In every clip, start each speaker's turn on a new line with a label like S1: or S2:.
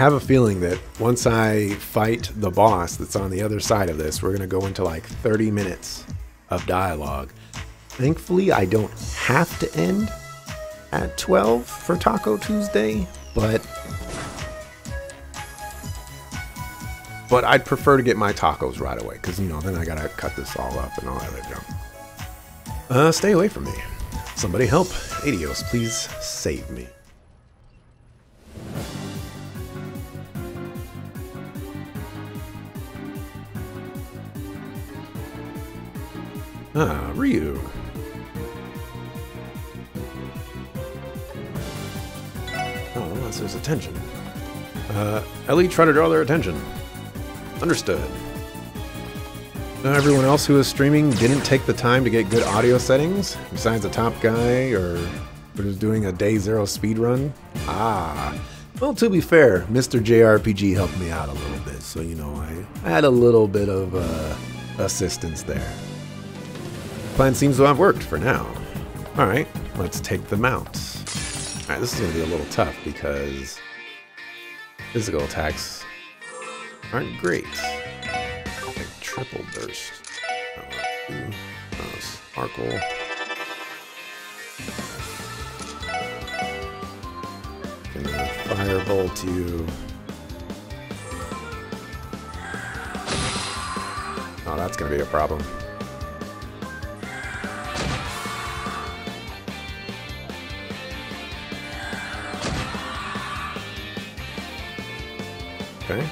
S1: have a feeling that once I fight the boss that's on the other side of this, we're going to go into like 30 minutes of dialogue. Thankfully, I don't have to end at 12 for Taco Tuesday, but but I'd prefer to get my tacos right away because you know then I gotta cut this all up and all that other junk. Uh, stay away from me. Somebody help. Adios, please save me. Ah, Ryu. Oh, that's his attention. Uh, Elie, try to draw their attention. Understood. Now everyone else who was streaming didn't take the time to get good audio settings, besides the top guy or who's doing a day zero speed run. Ah. Well, to be fair, Mr. JRPG helped me out a little bit, so you know I, I had a little bit of uh, assistance there. Plan seems to have worked for now. All right, let's take them out. All right, this is going to be a little tough because physical attacks aren't great. Like triple burst. Uh, uh, sparkle. Firebolt you. Oh, that's gonna be a problem. Okay.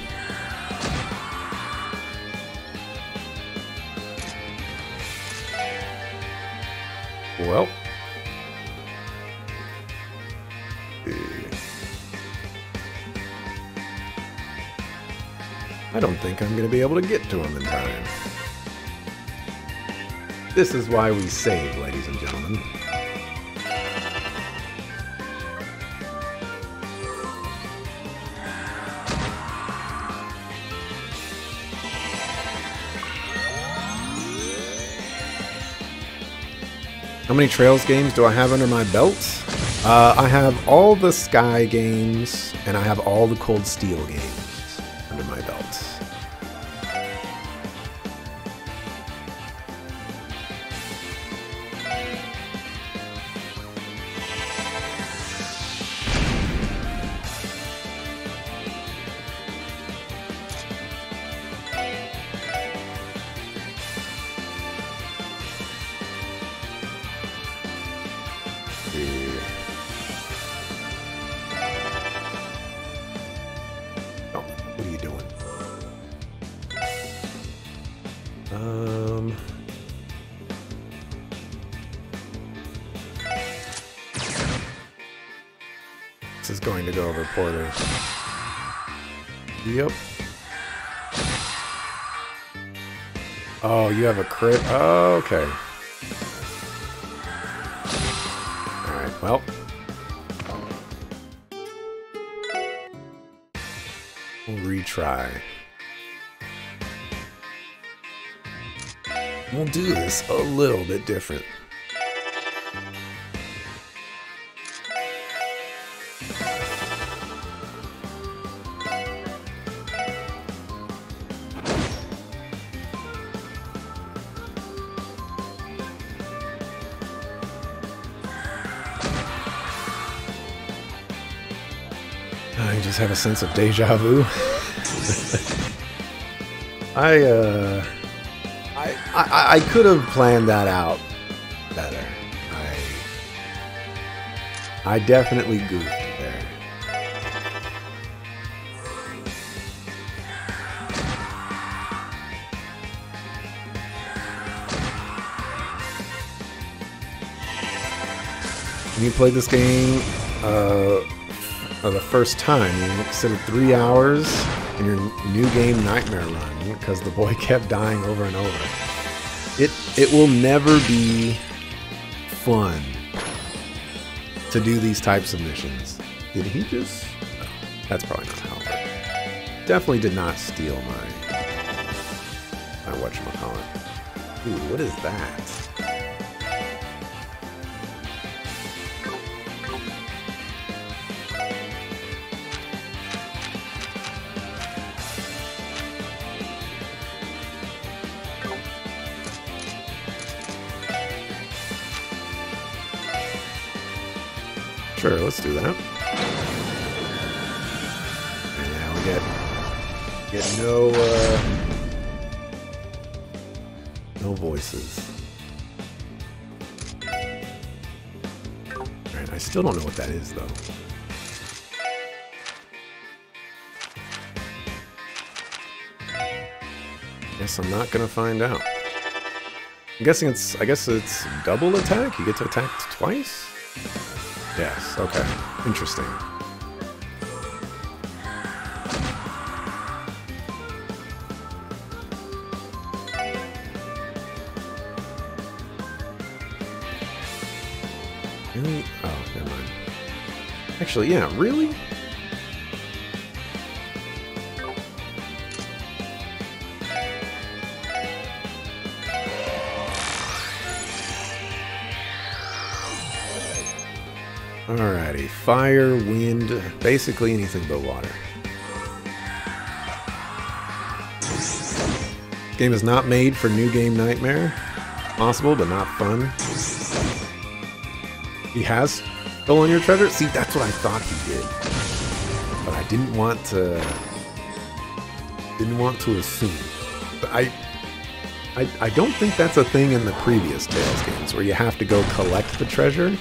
S1: Well. I don't think I'm going to be able to get to him in time. This is why we save, ladies and gentlemen. Many Trails games do I have under my belt? Uh, I have all the Sky games, and I have all the Cold Steel games go over. Yep. Oh, you have a crit? Oh, okay. Alright, well. We'll retry. We'll do this a little bit different. I just have a sense of deja vu. I, uh, I, I, I could have planned that out better. I, I definitely goofed there. When you played this game, uh, for the first time. You considered three hours in your new game Nightmare Run because the boy kept dying over and over. It it will never be fun to do these types of missions. Did he just? No, that's probably not how. Definitely did not steal my my whatchamacallit. Ooh, what is that? Sure, let's do that. And now we get get no uh, no voices. Alright, I still don't know what that is though. Guess I'm not gonna find out. I'm guessing it's I guess it's double attack? You get to attack twice? Okay. Interesting. Really? Oh, never mind. Actually, yeah, really? Alrighty, fire, wind, basically anything but water. Game is not made for New Game Nightmare. Possible, but not fun. He has stolen your treasure? See, that's what I thought he did. But I didn't want to... Didn't want to assume. I... I, I don't think that's a thing in the previous Trails games, where you have to go collect the treasure.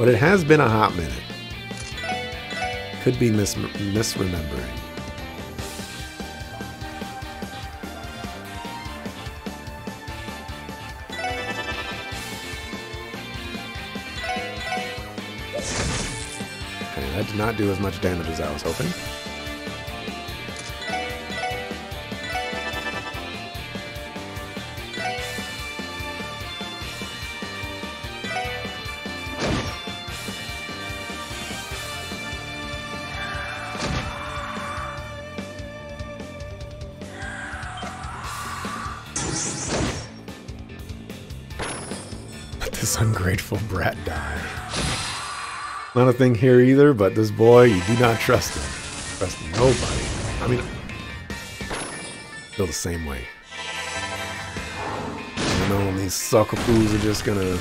S1: But it has been a hot minute. Could be mis misremembering. Okay, that did not do as much damage as I was hoping. Brat die. Not a thing here either, but this boy, you do not trust him. Trust nobody. I mean, feel the same way. You know, these sucker fools are just gonna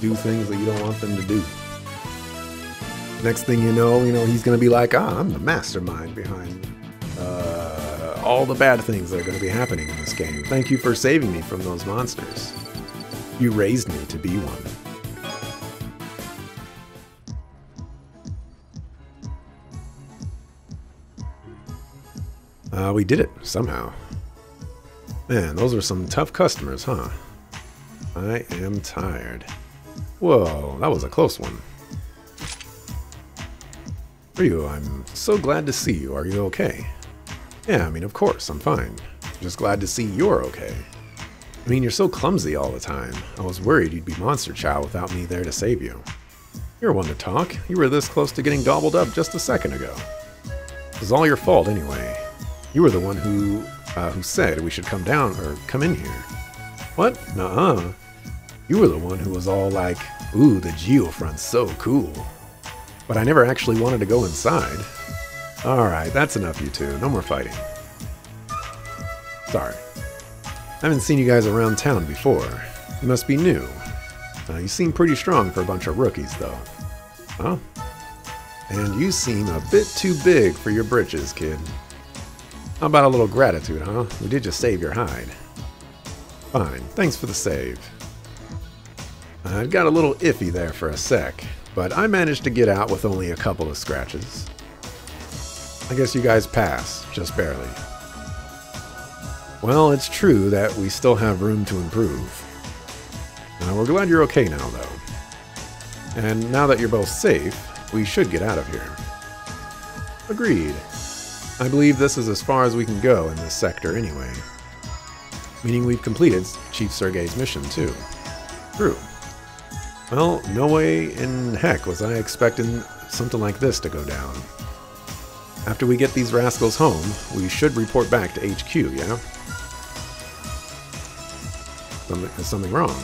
S1: do things that you don't want them to do. Next thing you know, you know, he's gonna be like, ah, I'm the mastermind behind uh, all the bad things that are gonna be happening in this game. Thank you for saving me from those monsters. You raised me to be one. Uh, we did it, somehow. Man, those are some tough customers, huh? I am tired. Whoa, that was a close one. Ryu, I'm so glad to see you. Are you okay? Yeah, I mean, of course, I'm fine. Just glad to see you're okay. I mean, you're so clumsy all the time. I was worried you'd be Monster Chow without me there to save you. You're one to talk. You were this close to getting gobbled up just a second ago. It was all your fault anyway. You were the one who uh, who said we should come down or come in here. What? Nuh-uh. You were the one who was all like, ooh, the geofront's so cool. But I never actually wanted to go inside. Alright, that's enough you two. No more fighting. Sorry. I haven't seen you guys around town before. You must be new. Uh, you seem pretty strong for a bunch of rookies, though. Huh? And you seem a bit too big for your britches, kid. How about a little gratitude, huh? We did just save your hide. Fine, thanks for the save. I got a little iffy there for a sec, but I managed to get out with only a couple of scratches. I guess you guys pass, just barely. Well, it's true that we still have room to improve. Uh, we're glad you're okay now, though. And now that you're both safe, we should get out of here. Agreed. I believe this is as far as we can go in this sector anyway. Meaning we've completed Chief Sergei's mission, too. True. Well, no way in heck was I expecting something like this to go down. After we get these rascals home, we should report back to HQ, yeah? Something, is something wrong?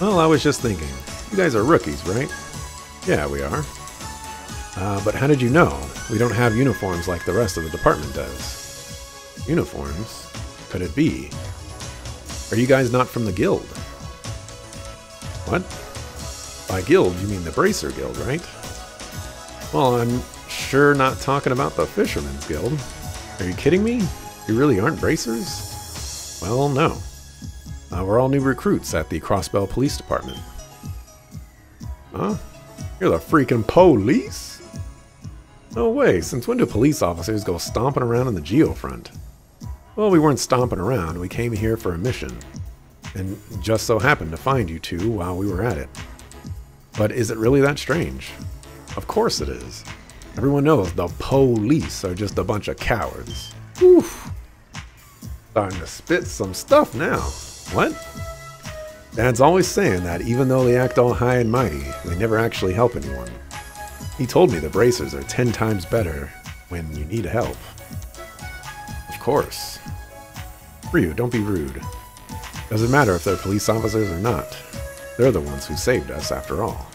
S1: Well, I was just thinking. You guys are rookies, right? Yeah, we are. Uh, but how did you know? We don't have uniforms like the rest of the department does. Uniforms? Could it be? Are you guys not from the guild? What? By guild, you mean the Bracer Guild, right? Well, I'm sure not talking about the Fisherman's Guild. Are you kidding me? You really aren't bracers? Well, no. Uh, we're all new recruits at the Crossbell Police Department. Huh? You're the freaking police? No way, since when do police officers go stomping around in the geofront? Well, we weren't stomping around, we came here for a mission. And just so happened to find you two while we were at it. But is it really that strange? Of course it is. Everyone knows the police are just a bunch of cowards. Oof. Starting to spit some stuff now. What? Dad's always saying that even though they act all high and mighty, they never actually help anyone. He told me the bracers are ten times better when you need help. Of course. Ryu, don't be rude. Doesn't matter if they're police officers or not. They're the ones who saved us, after all.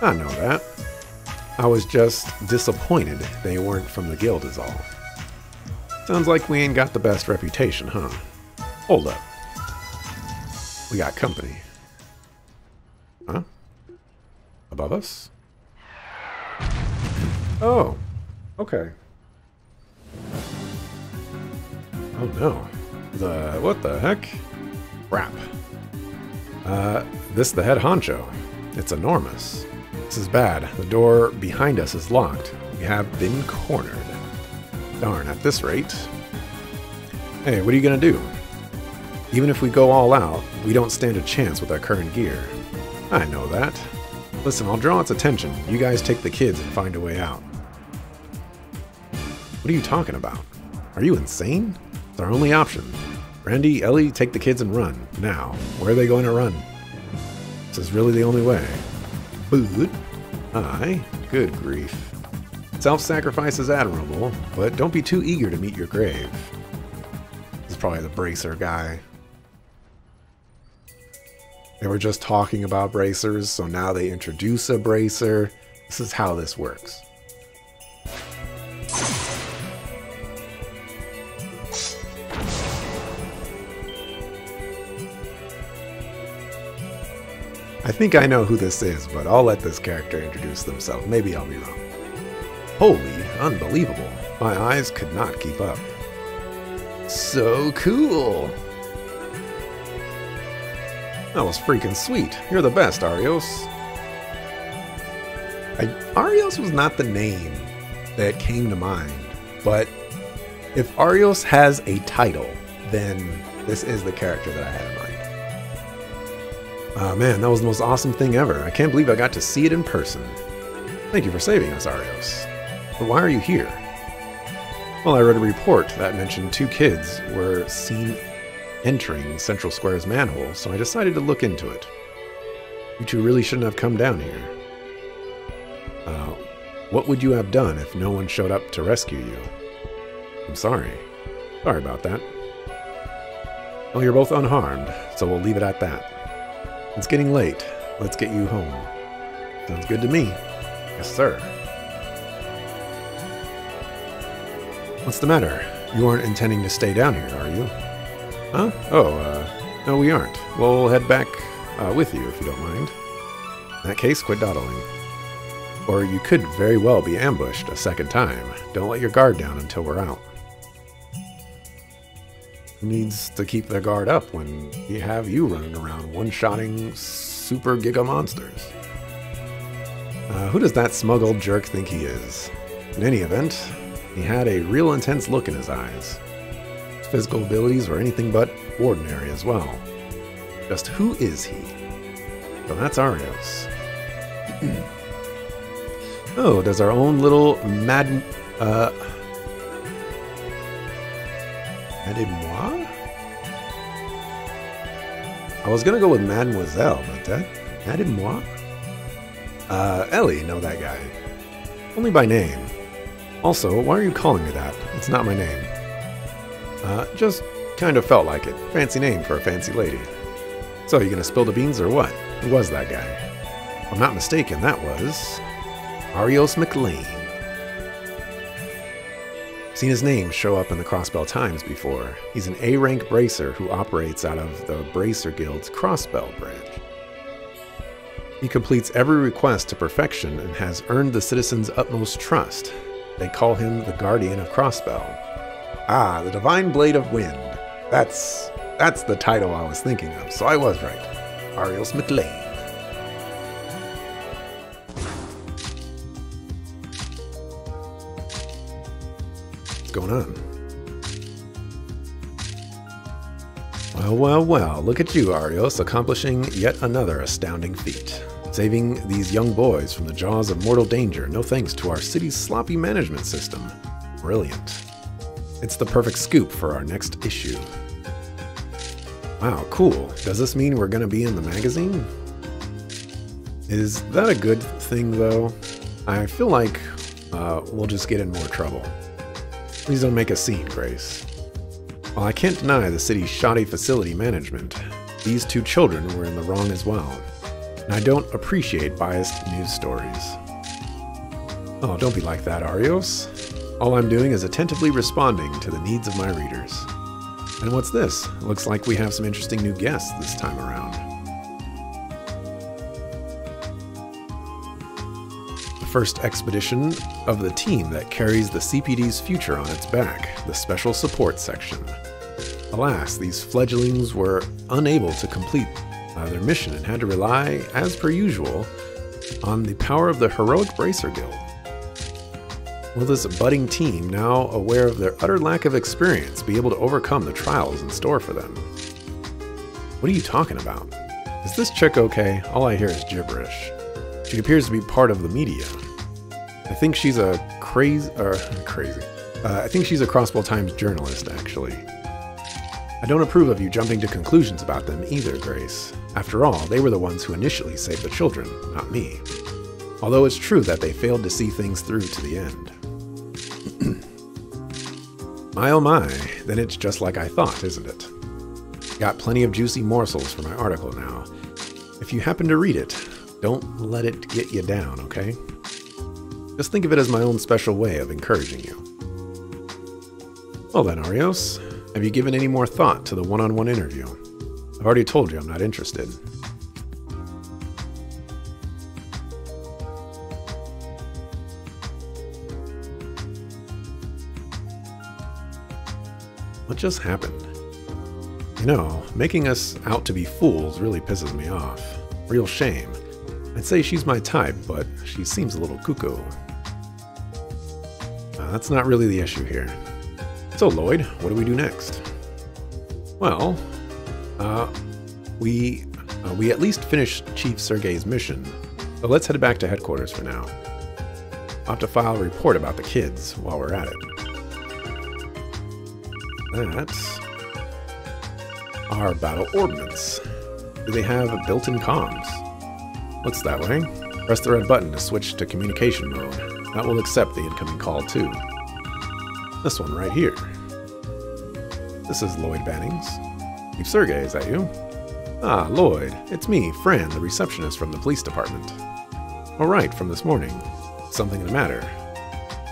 S1: I know that. I was just disappointed they weren't from the guild is all. Sounds like we ain't got the best reputation, huh? Hold up. We got company. Huh? Above us? Oh. Okay. Oh no. The... what the heck? Crap. Uh, this the head honcho. It's enormous. This is bad. The door behind us is locked. We have been cornered. Darn, at this rate. Hey, what are you gonna do? Even if we go all out, we don't stand a chance with our current gear. I know that. Listen, I'll draw its attention. You guys take the kids and find a way out. What are you talking about? Are you insane? It's our only option. Randy, Elie, take the kids and run. Now, where are they going to run? This is really the only way. But, aye, good grief. Self-sacrifice is admirable, but don't be too eager to meet your grave. This is probably the bracer guy. They were just talking about bracers, so now they introduce a bracer. This is how this works. I think I know who this is, but I'll let this character introduce themselves. Maybe I'll be wrong. Holy, unbelievable. My eyes could not keep up. So cool. That was freaking sweet. You're the best, Arios. I, Arios was not the name that came to mind, but if Arios has a title, then this is the character that I had in mind. Oh man, that was the most awesome thing ever. I can't believe I got to see it in person. Thank you for saving us, Arios. But why are you here? Well, I read a report that mentioned two kids were seen entering Central Square's manhole, so I decided to look into it. You two really shouldn't have come down here. Uh, what would you have done if no one showed up to rescue you? I'm sorry. Sorry about that. Well, you're both unharmed, so we'll leave it at that. It's getting late. Let's get you home. Sounds good to me. Yes, sir. What's the matter? You aren't intending to stay down here, are you? Huh? Oh, uh, no, we aren't. Well, head back uh, with you if you don't mind. In that case, quit dawdling. Or you could very well be ambushed a second time. Don't let your guard down until we're out. Who needs to keep their guard up when we have you running around one-shotting super giga monsters? Uh, who does that smug old jerk think he is? In any event, he had a real intense look in his eyes. Physical abilities were anything but ordinary as well. Just who is he? Well, that's Arios. oh, does our own little mad... Uh? I was gonna go with Mademoiselle, but that... Aide-moi? Uh, Elie, know that guy. Only by name. Also, why are you calling me that? It's not my name. Uh, just kind of felt like it. Fancy name for a fancy lady. So, you gonna spill the beans or what? Who was that guy? If I'm not mistaken, that was... Arios MacLean. Seen his name show up in the Crossbell Times before. He's an A rank bracer who operates out of the Bracer Guild's Crossbell branch. He completes every request to perfection and has earned the citizens' utmost trust. They call him the Guardian of Crossbell. Ah, the Divine Blade of Wind. That's that's the title I was thinking of, so I was right. Arios MacLean. What's going on? Well, well, well, look at you, Arios, accomplishing yet another astounding feat. Saving these young boys from the jaws of mortal danger, no thanks to our city's sloppy management system. Brilliant. It's the perfect scoop for our next issue. Wow, cool. Does this mean we're gonna be in the magazine? Is that a good thing, though? I feel like uh, we'll just get in more trouble. Please don't make a scene, Grace. While I can't deny the city's shoddy facility management, these two children were in the wrong as well. And I don't appreciate biased news stories. Oh, don't be like that, Arios. All I'm doing is attentively responding to the needs of my readers. And what's this? Looks like we have some interesting new guests this time around. The first expedition of the team that carries the CPD's future on its back, the Special Support Section. Alas, these fledglings were unable to complete uh, their mission and had to rely, as per usual, on the power of the Heroic Bracer Guild. Will this budding team, now aware of their utter lack of experience, be able to overcome the trials in store for them? What are you talking about? Is this chick okay? All I hear is gibberish. She appears to be part of the media. I think she's a crazy, or crazy. Uh, I think she's a Crossbell Times journalist, actually. I don't approve of you jumping to conclusions about them either, Grace. After all, they were the ones who initially saved the children, not me. Although it's true that they failed to see things through to the end. my oh my, then it's just like I thought, isn't it? Got plenty of juicy morsels for my article now. If you happen to read it, don't let it get you down, okay? Just think of it as my own special way of encouraging you. Well then, Arios, have you given any more thought to the one-on-one interview? I've already told you I'm not interested. What just happened? You know, making us out to be fools really pisses me off. Real shame. I'd say she's my type, but she seems a little cuckoo. Uh, that's not really the issue here. So, Lloyd, what do we do next? Well, uh, we uh, we at least finished Chief Sergei's mission, so let's head back to headquarters for now. I'll have to file a report about the kids while we're at it. That's our battle ordnance. Do they have built-in comms? Looks that way. Press the red button to switch to communication mode. That will accept the incoming call too. This one right here. This is Lloyd Bannings. Chief Sergei, is that you? Ah, Lloyd, it's me, Fran, the receptionist from the police department. All right, from this morning. Something the matter?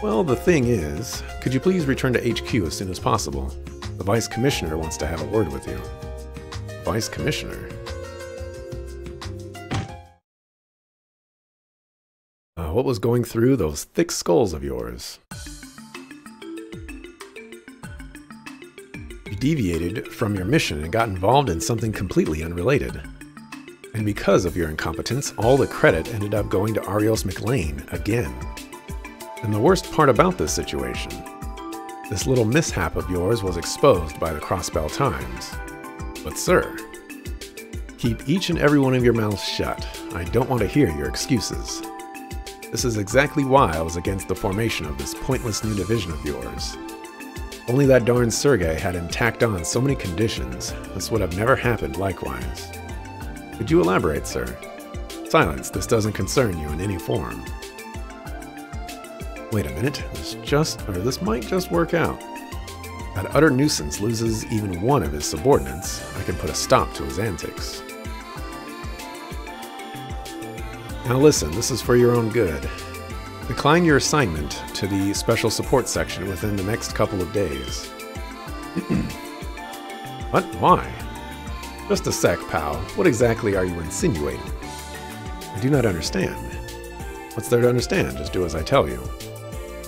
S1: Well, the thing is, could you please return to HQ as soon as possible? The Vice Commissioner wants to have a word with you. Vice Commissioner? Uh, what was going through those thick skulls of yours? You deviated from your mission and got involved in something completely unrelated. And because of your incompetence, all the credit ended up going to Arios MacLean again. And the worst part about this situation this little mishap of yours was exposed by the Crossbell Times. But, sir, keep each and every one of your mouths shut. I don't want to hear your excuses. This is exactly why I was against the formation of this pointless new division of yours. Only that darn Sergei hadn't tacked on so many conditions, this would have never happened likewise. Could you elaborate, sir? Silence, this doesn't concern you in any form. Wait a minute, this just, or this might just work out. That utter nuisance loses even one of his subordinates. I can put a stop to his antics. Now listen, this is for your own good. Decline your assignment to the Special Support Section within the next couple of days. what? Why? Just a sec, pal. What exactly are you insinuating? I do not understand. What's there to understand? Just do as I tell you.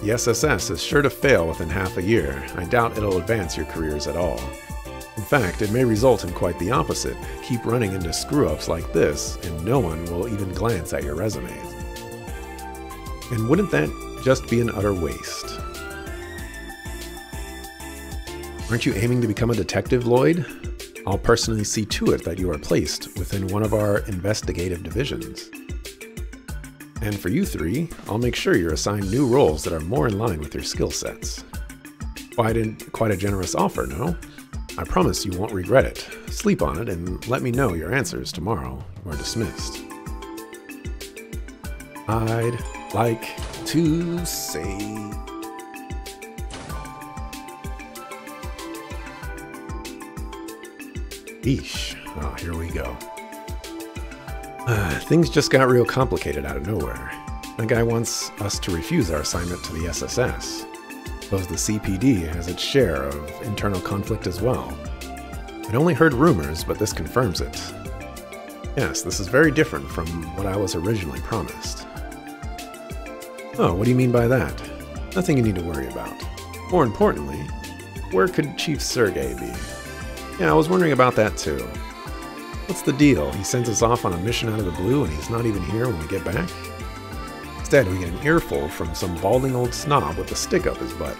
S1: The SSS is sure to fail within half a year. I doubt it'll advance your careers at all. In fact, it may result in quite the opposite. Keep running into screw-ups like this, and no one will even glance at your resumes. And wouldn't that just be an utter waste? Aren't you aiming to become a detective, Lloyd? I'll personally see to it that you are placed within one of our investigative divisions. And for you three, I'll make sure you're assigned new roles that are more in line with your skill sets. Quite, quite a generous offer, no? I promise you won't regret it. Sleep on it and let me know your answers tomorrow or dismissed. I'd like to say Eesh. Oh, here we go. Uh, things just got real complicated out of nowhere. That guy wants us to refuse our assignment to the SSS. Suppose the CPD has its share of internal conflict as well. I'd only heard rumors, but this confirms it. Yes, this is very different from what I was originally promised. Oh, what do you mean by that? Nothing you need to worry about. More importantly, where could Chief Sergei be? Yeah, I was wondering about that too. What's the deal? He sends us off on a mission out of the blue and he's not even here when we get back? Instead, we get an earful from some balding old snob with a stick up his butt.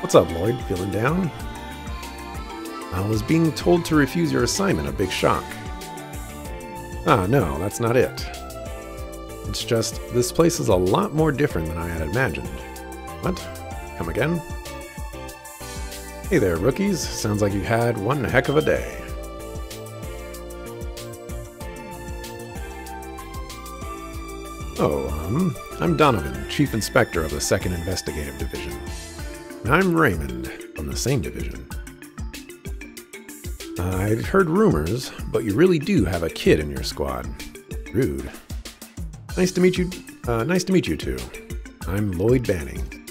S1: What's up, Lloyd? Feeling down? I was being told to refuse your assignment, a big shock. Ah, no, that's not it. It's just, this place is a lot more different than I had imagined. What? Come again? Hey there, rookies. Sounds like you had one heck of a day. Oh, um, I'm Donovan, Chief Inspector of the 2nd Investigative Division. And I'm Raymond, from the same division. I'd heard rumors, but you really do have a kid in your squad. Rude. Nice to meet you. Uh, nice to meet you two. I'm Lloyd Banning.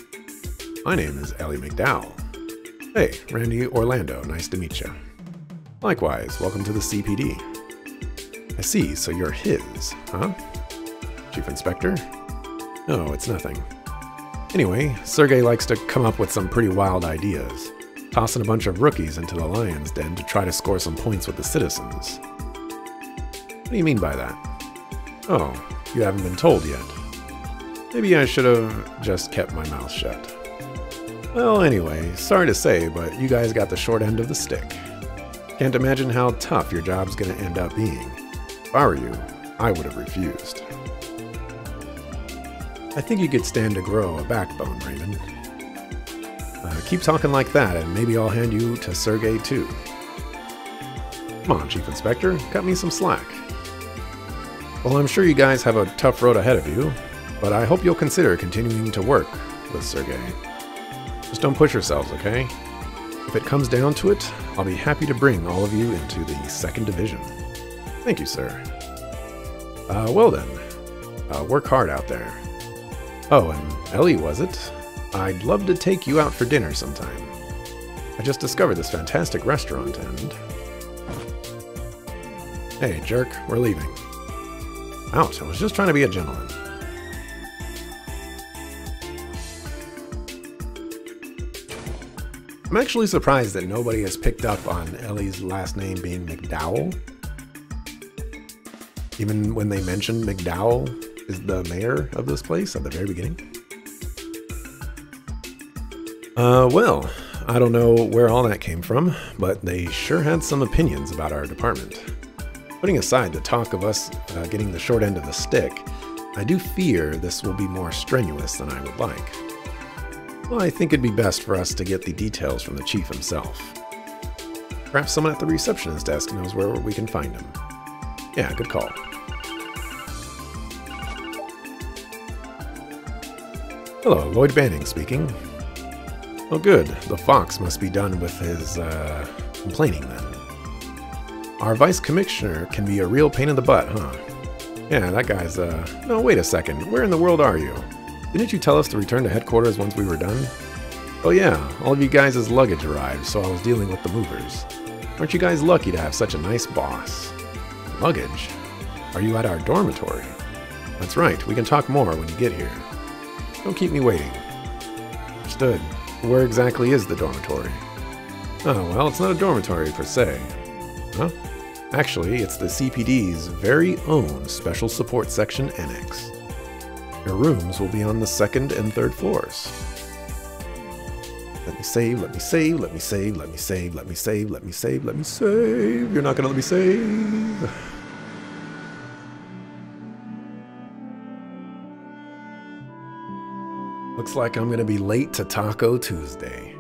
S1: My name is Elie MacDowell. Hey, Randy Orlando, nice to meet you. Likewise, welcome to the CPD. I see, so you're his, huh? Chief Inspector? No, it's nothing. Anyway, Sergei likes to come up with some pretty wild ideas, tossing a bunch of rookies into the lion's den to try to score some points with the citizens. What do you mean by that? Oh, you haven't been told yet. Maybe I should have just kept my mouth shut. Well, anyway, sorry to say, but you guys got the short end of the stick. Can't imagine how tough your job's gonna end up being. If I were you, I would have refused. I think you could stand to grow a backbone, Raymond. Uh, keep talking like that, and maybe I'll hand you to Sergei too. Come on, Chief Inspector, cut me some slack. Well, I'm sure you guys have a tough road ahead of you, but I hope you'll consider continuing to work with Sergei. Just don't push yourselves, okay? If it comes down to it, I'll be happy to bring all of you into the second division. Thank you, sir. Uh, well then, uh, work hard out there. Oh, and Elie, was it? I'd love to take you out for dinner sometime. I just discovered this fantastic restaurant and... Hey, jerk, we're leaving. Out, I was just trying to be a gentleman. I'm actually surprised that nobody has picked up on Elie's last name being MacDowell. Even when they mentioned MacDowell is the mayor of this place at the very beginning. Uh, well, I don't know where all that came from, but they sure had some opinions about our department. Putting aside the talk of us uh, getting the short end of the stick, I do fear this will be more strenuous than I would like. Well, I think it'd be best for us to get the details from the chief himself. Perhaps someone at the receptionist desk knows where we can find him. Yeah, good call. Hello, Lloyd Banning speaking. Oh good, the fox must be done with his, uh, complaining then. Our vice commissioner can be a real pain in the butt, huh? Yeah, that guy's, uh... No, wait a second, where in the world are you? Didn't you tell us to return to headquarters once we were done? Oh yeah, all of you guys' luggage arrived, so I was dealing with the movers. Aren't you guys lucky to have such a nice boss? Luggage? Are you at our dormitory? That's right, we can talk more when you get here. Don't keep me waiting. Understood. Where exactly is the dormitory? Oh, well, it's not a dormitory per se. Huh? Actually, it's the CPD's very own Special Support Section Annex. Your rooms will be on the second and third floors. Let me save, let me save, let me save, let me save, let me save, let me save, let me save. You're not gonna let me save. Looks like I'm gonna be late to Taco Tuesday.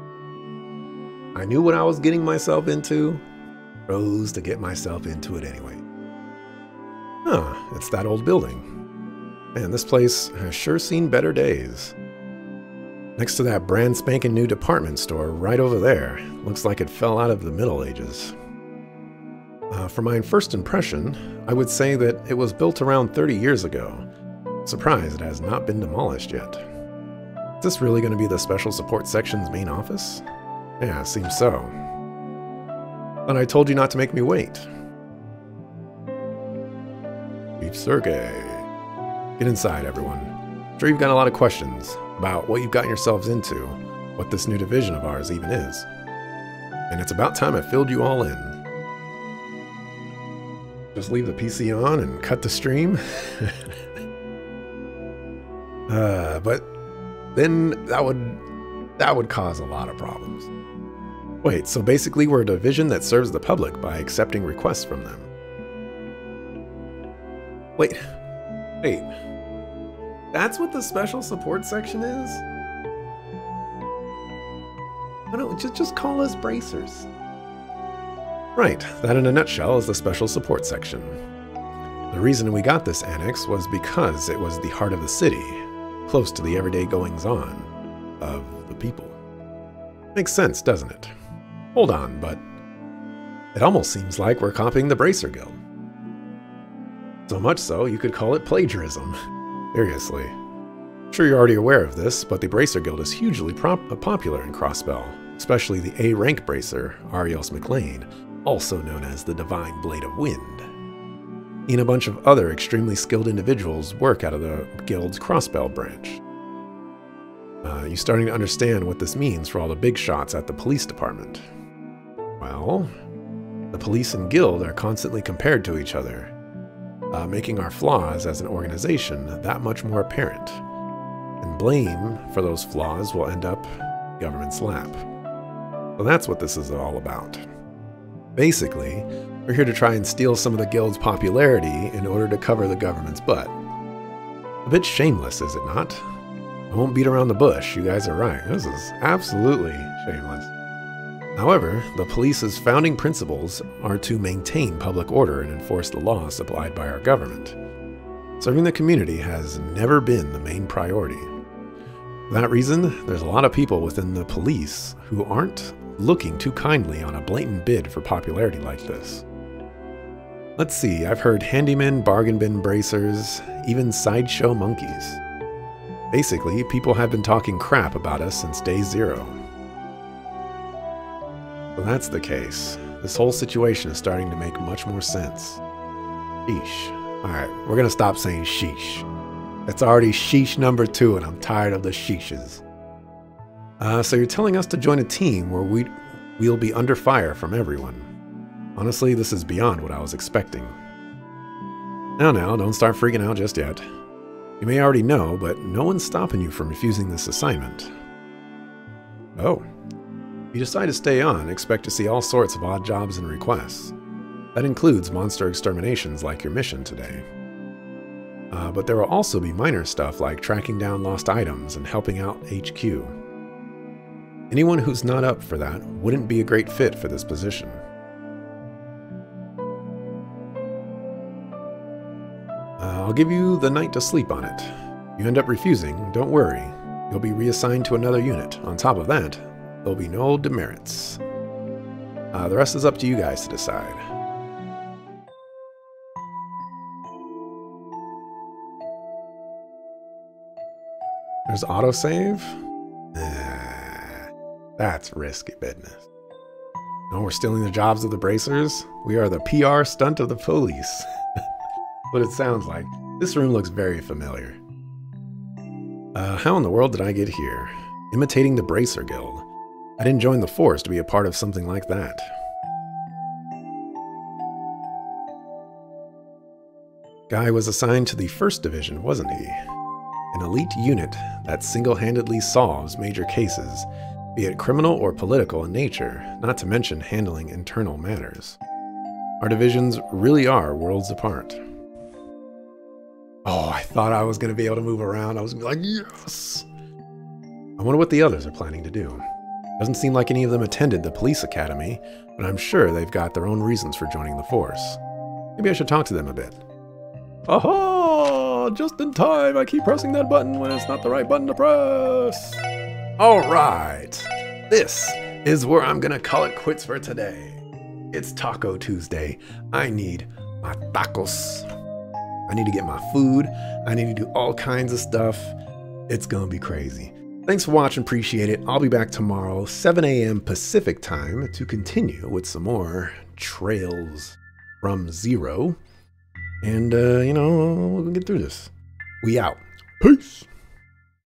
S1: I knew what I was getting myself into. Rose to get myself into it anyway. Huh, it's that old building. Man, this place has sure seen better days. Next to that brand spanking new department store right over there. Looks like it fell out of the Middle Ages. Uh, for my first impression, I would say that it was built around 30 years ago. Surprised it has not been demolished yet. Is this really going to be the Special Support Section's main office? Yeah, seems so. But I told you not to make me wait. Beach Sergei. Get inside, everyone. Sure you've got a lot of questions about what you've gotten yourselves into, what this new division of ours even is. And it's about time I filled you all in. Just leave the PC on and cut the stream? uh, but then that would that would cause a lot of problems. Wait, so basically we're a division that serves the public by accepting requests from them. Wait, wait. That's what the special support section is? Why don't just, just call us bracers? Right, that in a nutshell is the special support section. The reason we got this annex was because it was the heart of the city, close to the everyday goings on of the people. Makes sense, doesn't it? Hold on, but it almost seems like we're copying the Bracer Guild. So much so, you could call it plagiarism. Seriously. I'm sure you're already aware of this, but the Bracer Guild is hugely uh, popular in Crossbell, especially the A rank bracer, Arios MacLean, also known as the Divine Blade of Wind. And a bunch of other extremely skilled individuals work out of the Guild's Crossbell branch. Uh, you starting to understand what this means for all the big shots at the police department? Well, the police and guild are constantly compared to each other, uh, making our flaws as an organization that much more apparent. And blame for those flaws will end up government's lap. So that's what this is all about. Basically, we're here to try and steal some of the guild's popularity in order to cover the government's butt. A bit shameless, is it not? I won't beat around the bush, you guys are right. This is absolutely shameless. However, the police's founding principles are to maintain public order and enforce the laws applied by our government. Serving the community has never been the main priority. For that reason, there's a lot of people within the police who aren't looking too kindly on a blatant bid for popularity like this. Let's see, I've heard handymen, bargain bin bracers, even sideshow monkeys. Basically, people have been talking crap about us since day zero. Well, that's the case. This whole situation is starting to make much more sense. Sheesh. Alright, we're gonna stop saying sheesh. It's already sheesh number two, and I'm tired of the sheeshes. Uh, so you're telling us to join a team where we, we'll be under fire from everyone. Honestly, this is beyond what I was expecting. Now, now, don't start freaking out just yet. You may already know, but no one's stopping you from refusing this assignment. Oh. You decide to stay on, expect to see all sorts of odd jobs and requests. That includes monster exterminations like your mission today. Uh, but there will also be minor stuff like tracking down lost items and helping out HQ. Anyone who's not up for that wouldn't be a great fit for this position. I'll give you the night to sleep on it. You end up refusing, don't worry. You'll be reassigned to another unit. On top of that, there'll be no demerits. Uh, the rest is up to you guys to decide. There's autosave? That's risky business. No, we're stealing the jobs of the bracers. We are the PR stunt of the police. what it sounds like. This room looks very familiar. Uh, how in the world did I get here? Imitating the Bracer Guild. I didn't join the Force to be a part of something like that. Guy was assigned to the 1st Division, wasn't he? An elite unit that single handedly solves major cases, be it criminal or political in nature, not to mention handling internal matters. Our divisions really are worlds apart. Oh, I thought I was going to be able to move around. I was like, yes! I wonder what the others are planning to do. Doesn't seem like any of them attended the police academy, but I'm sure they've got their own reasons for joining the force. Maybe I should talk to them a bit. Aha! Just in time! I keep pressing that button when it's not the right button to press! Alright! This is where I'm gonna call it quits for today. It's Taco Tuesday. I need my tacos. I need to get my food. I need to do all kinds of stuff. It's gonna be crazy. Thanks for watching, appreciate it. I'll be back tomorrow, 7 a.m. Pacific time, to continue with some more Trails from Zero. And, uh, you know, we'll get through this. We out. Peace.